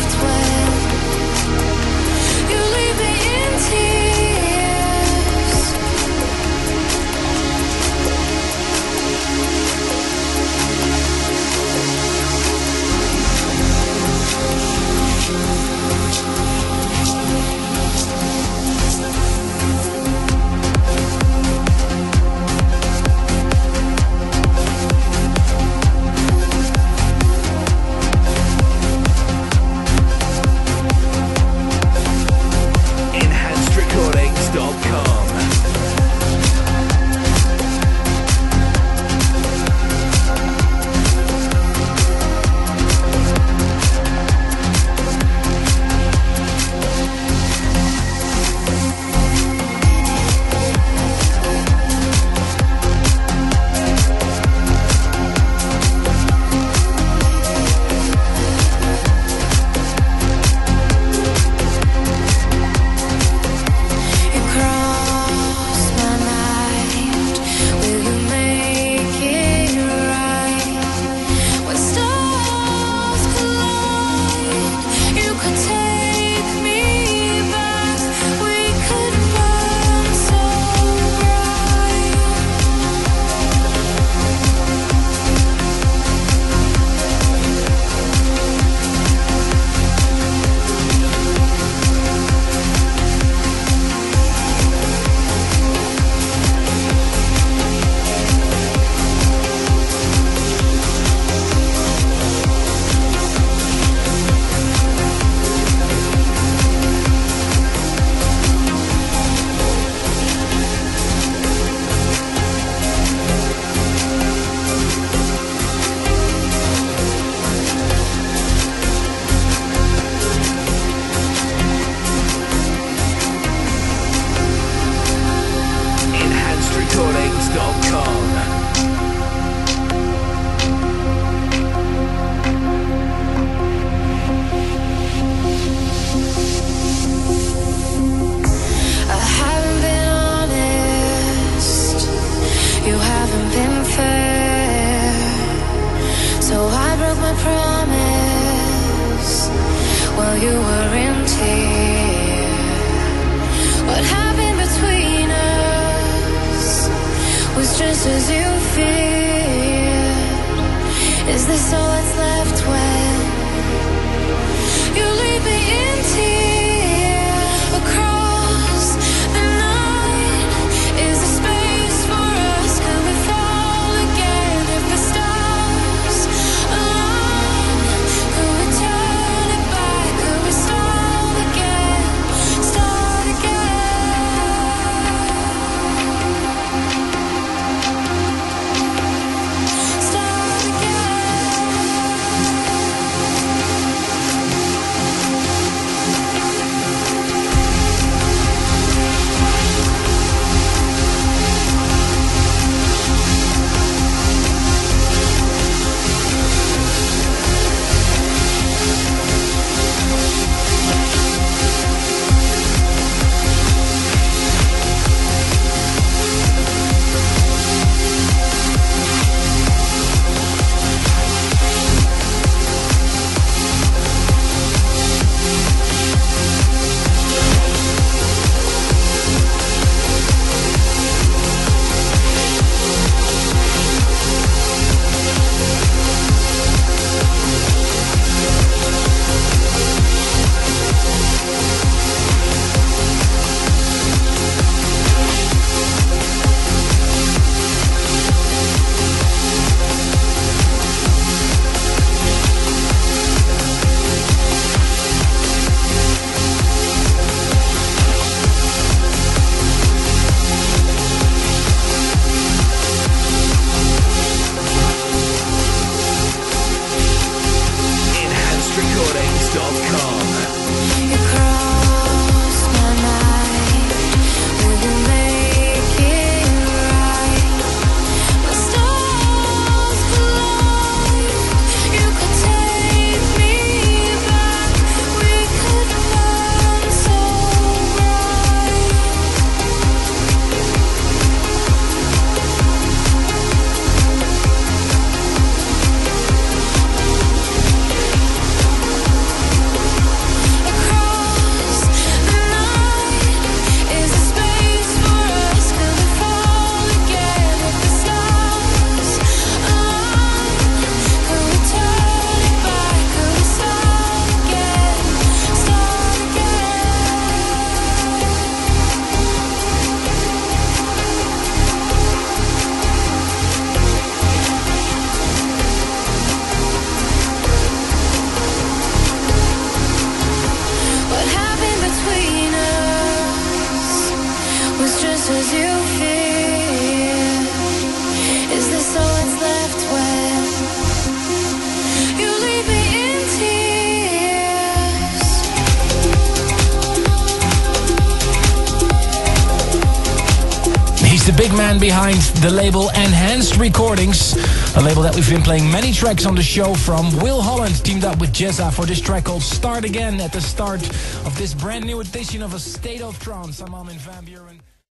left when was just as you feared. Is this all that's left when you leave me big man behind the label Enhanced Recordings, a label that we've been playing many tracks on the show from. Will Holland teamed up with Jeza for this track called Start Again at the start of this brand new edition of A State of Trance. I'm Armin van Buuren.